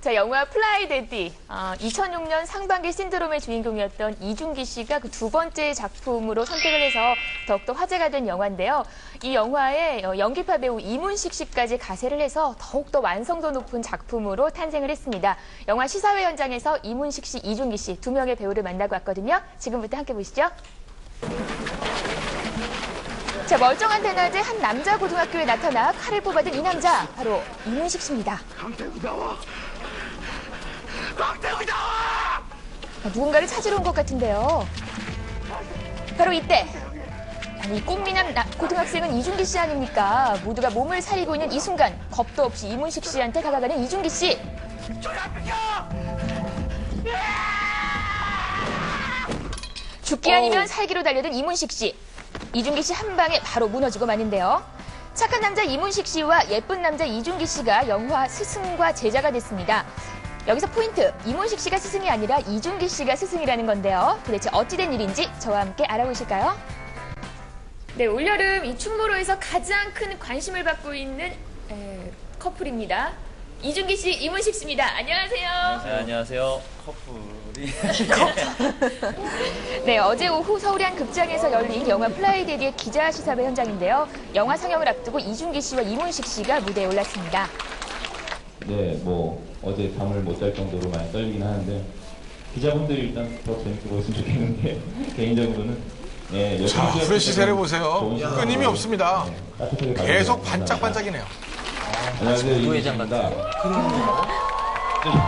자, 영화 Fly Daddy. 아, 2006년 상반기 신드롬의 주인공이었던 이준기 씨가 그 두 번째 작품으로 선택을 해서 더욱더 화제가 된 영화인데요. 이 영화에 어, 연기파 배우 이문식 씨까지 가세를 해서 더욱더 완성도 높은 작품으로 탄생을 했습니다. 영화 시사회 현장에서 이문식 씨, 이준기 씨 두 명의 배우를 만나고 왔거든요. 지금부터 함께 보시죠. 자, 멀쩡한 대낮에 한 남자 고등학교에 나타나 칼을 뽑아든 이 남자, 바로 이문식 씨입니다. 강태구 나와! 강태구 나와! 누군가를 찾으러 온 것 같은데요. 바로 이때 이 꽃미남 나- 고등학생은 이준기 씨 아닙니까? 모두가 몸을 사리고 있는 이 순간 겁도 없이 이문식 씨한테 다가가는 이준기 씨. 죽기 아니면 살기로 달려든 이문식 씨. 이준기 씨 한 방에 바로 무너지고 마는데요. 착한 남자 이문식 씨와 예쁜 남자 이준기 씨가 영화 스승과 제자가 됐습니다. 여기서 포인트, 이문식 씨가 스승이 아니라 이준기 씨가 스승이라는 건데요. 도대체 어찌된 일인지 저와 함께 알아보실까요? 네, 올여름 이 충무로에서 가장 큰 관심을 받고 있는 에, 커플입니다. 이준기 씨, 이문식 씨입니다. 안녕하세요. 네, 안녕하세요. 커플이 네, 어제 오후 서울의 한 극장에서 열린 영화 Fly Daddy의 기자 시사회 현장인데요. 영화 상영을 앞두고 이준기 씨와 이문식 씨가 무대에 올랐습니다. 네, 뭐 어제 잠을 못 잘 정도로 많이 떨리긴 하는데 기자분들이 일단 더 재밌게 보였으면 좋겠는데 개인적으로는 네, 자, 프레시 때문에 보세요. 끊임이 없습니다. 네, 계속 반짝반짝이네요. 안녕하세요, 부회장 이준입니다.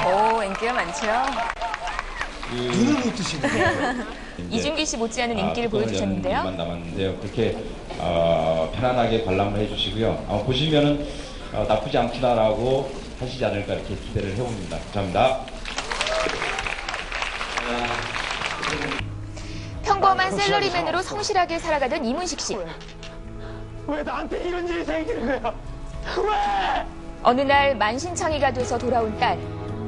오, 인기가 많죠. 눈을 못 뜨시네요. 이준기 씨 못지않은 아, 인기를 보여주셨는데요. 만 남았는데요. 그렇게 어, 편안하게 관람을 해주시고요. 아마 보시면은 어, 나쁘지 않구나라고 하시지 않을까 이렇게 기대를 해봅니다. 감사합니다. 평범한 셀러리맨으로 성실하게 살아가던 이문식 씨. 왜 나한테 이런 일이 생기는 거야? 왜? 어느 날 만신창이가 돼서 돌아온 딸.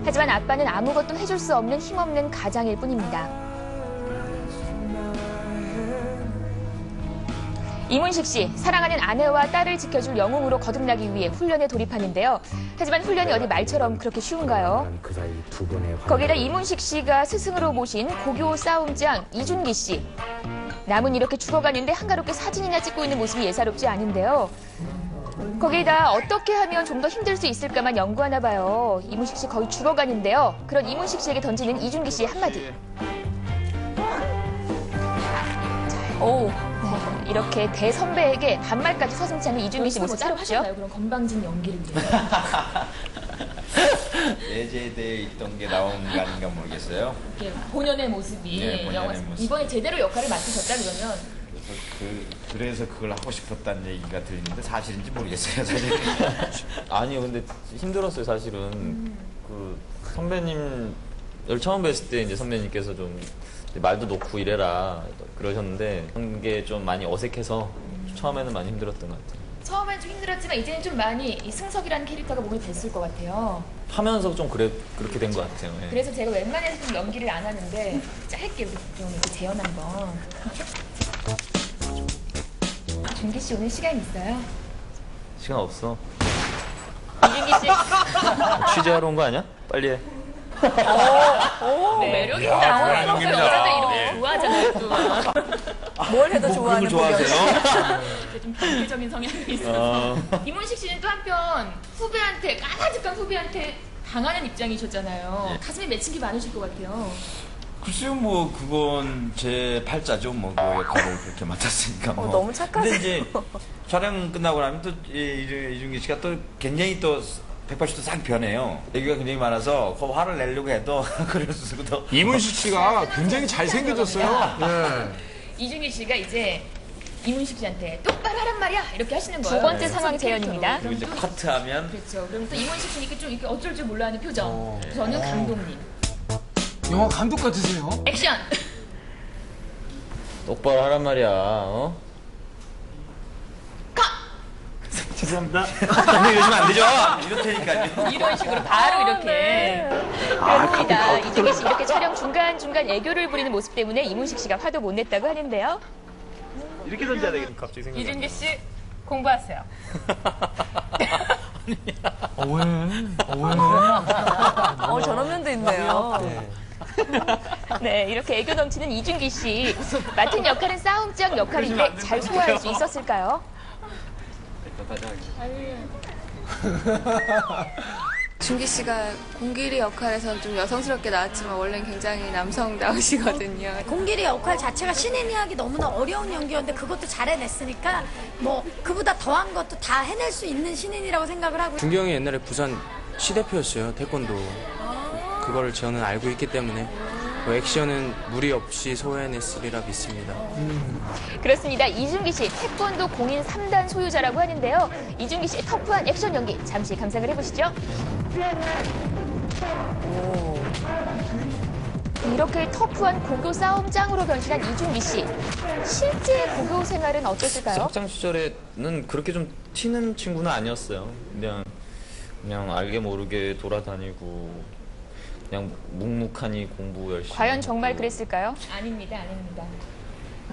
하지만 아빠는 아무것도 해줄 수 없는 힘없는 가장일 뿐입니다. 이문식 씨, 사랑하는 아내와 딸을 지켜줄 영웅으로 거듭나기 위해 훈련에 돌입하는데요. 하지만 훈련이 어디 말처럼 그렇게 쉬운가요? 거기다 이문식 씨가 스승으로 모신 고교 싸움장 이준기 씨. 남은 이렇게 죽어가는데 한가롭게 사진이나 찍고 있는 모습이 예사롭지 않은데요. 거기다 어떻게 하면 좀 더 힘들 수 있을까만 연구하나 봐요. 이문식 씨 거의 죽어가는데요. 그런 이문식 씨에게 던지는 이준기 씨의 한마디. 오, 네, 이렇게 대선배에게 반말까지 서슴지 않는 이준기 씨 모습 따로 보죠. 그런 건방진 연기를. 예제대에 있던 게 나온 게 아닌가 모르겠어요. 본연의 모습이 네, 본연의 영화- 모습. 이번에 제대로 역할을 맡으셨다 그러면 그래서 그 그래서 그걸 하고 싶었다는 얘기가 들리는데 사실인지 모르겠어요. 사실. 아니요, 근데 힘들었어요, 사실은. 그, 선배님을 처음 뵀을 때 이제 선배님께서 좀 말도 놓고 이래라 그러셨는데, 그런 게좀 많이 어색해서 처음에는 많이 힘들었던 것 같아요. 처음엔 좀 힘들었지만 이제는 좀 많이 이 승석이라는 캐릭터가 몸에 뱄을 것 같아요. 하면서 좀 그래, 그렇게 된 것 같아요. 예. 그래서 제가 웬만해서 좀 연기를 안 하는데 짧게 좀 이렇게 재현 한번. 준기 씨 오늘 시간 있어요? 시간 없어. 이준기 씨. 취재하러 온 거 아니야? 빨리 해. 오, 매력 있다. 여자들 이런 거 좋아하잖아요, 또. 뭘 해도 좋아하는 좋아하세요? 좀 경계적인 성향이 있어서. 이문식 씨는 또 한편 후배한테 까마득한 후배한테 당하는 입장이셨잖아요. 가슴에 맺힌 게 많으실 것 같아요. 글쎄요, 뭐 그건 제 팔자죠. 뭐 그 역할을 그렇게 맡았으니까. 뭐. 어, 너무 착하세요. 근데 이제 촬영 끝나고 나면 또 이- 이준기 씨가 또 굉장히 또 180도 싹 변해요. 얘기가 굉장히 많아서 그 화를 내려고 해도 그럴 수도. 이문식 씨가 굉장히 잘생겨졌어요. 네. 이준기 씨가 이제 이문식 씨한테 똑바로 하란 말이야 이렇게 하시는 거예요. 두 번째 상황 재현입니다. 그리고 이제 커트하면 그렇죠. 그럼 또 이문식 씨는 이렇게 좀 이렇게 어쩔 줄 몰라 하는 표정. 저는 감독님. 영화 감독 같으세요? 액션. 똑바로 하란 말이야, 어? 죄송합니다. 근데 이러시면 안 되죠. 이렇다니까요. 이런 식으로 바로 이렇게. 그렇습니다. 이준기 씨 이렇게 촬영 중간 중간 애교를 부리는 모습 때문에 이문식 씨가 화도 못 냈다고 하는데요. 이렇게 던져야 되겠다. 갑자기 생각이 이준기 씨 공부하세요. 어, 왜? 어, 왜? 네, 이렇게 애교 넘치는 이준기 씨. 맡은 역할은 싸움장 역할인데 잘 소화할 수 있었을까요? 준기 씨가 공길이 역할에서는 좀 여성스럽게 나왔지만 원래는 굉장히 남성다우시거든요. 공길이 역할 자체가 신인이 하기 너무나 어려운 연기였는데 그것도 잘 해냈으니까 뭐 그보다 더한 것도 다 해낼 수 있는 신인이라고 생각을 하고 준기 형이 옛날에 부산 시대표였어요 태권도 그거를 저는 알고 있기 때문에 뭐 액션은 무리 없이 소화해냈으리라 믿습니다 그렇습니다. 이준기 씨 태권도 공인 3단 소유자라고 하는데요. 이준기 씨의 터프한 액션 연기 잠시 감상을 해보시죠. 이렇게 터프한 고교 싸움장으로 변신한 이준기 씨. 실제 고교 생활은 어땠을까요? 학창 시절에는 그렇게 좀 튀는 친구는 아니었어요. 그냥 그냥 알게 모르게 돌아다니고 그냥 묵묵하니 공부 열심히. 과연 정말 하고. 그랬을까요? 아닙니다, 아닙니다.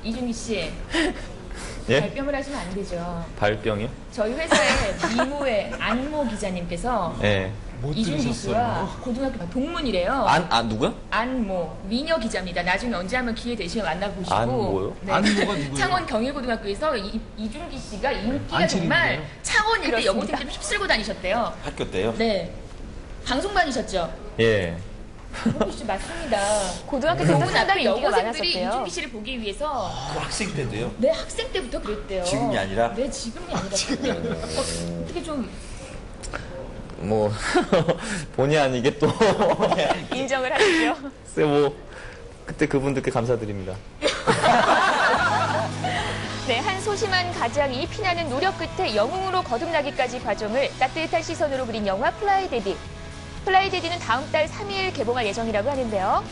이준기 씨, 예? 발뺌을 하시면 안 되죠. 발병이요? 저희 회사의 미모의 안모 기자님께서 예. 이준기 씨와 고등학교 동문이래요. 안, 아 누구야? 안모 미녀 기자입니다. 나중에 언제 한번 기회 되시면 만나보시고. 안모요? 네. 안모가 누구예요? 창원 경일고등학교에서 이, 이준기 씨가 인기가? 정말 창원 일대 여고생들 휩쓸고 다니셨대요. 학교 때요? 네. 방송반이셨죠? 예. 이준기 씨 맞습니다. 고등학교 때부터 교문 앞에 상당히 인기가 여고생들이 많았었대요. 이준기 씨를 보기 위해서 그 학생 때도요? 네 학생 때부터 그랬대요. 지금이 아니라? 네 지금이 아니라. 지금이 아니라. 어, 어떻게 좀 뭐 본의 아니게 또 인정을 하시죠? 글쎄 뭐 그때 그분들께 감사드립니다. 네, 한 소심한 가장이 피나는 노력 끝에 영웅으로 거듭나기까지 과정을 따뜻한 시선으로 그린 영화 플라이 대디. 플라이대디는 다음 달 3일 개봉할 예정이라고 하는데요.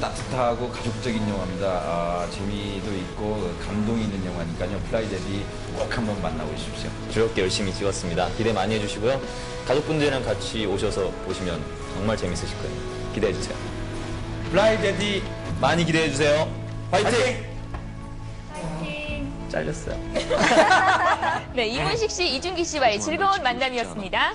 따뜻하고 가족적인 영화입니다. 아, 재미도 있고 감동이 있는 영화니까요. 플라이대디 꼭 한번 만나보십시오. 즐겁게 열심히 찍었습니다. 기대 많이 해주시고요. 가족분들이랑 같이 오셔서 보시면 정말 재밌으실 거예요. 기대해 주세요. 플라이대디 많이 기대해 주세요. 화이팅! 잘렸어요. 네, 이문식 씨, 이준기 씨와의 즐거운 만남이었습니다.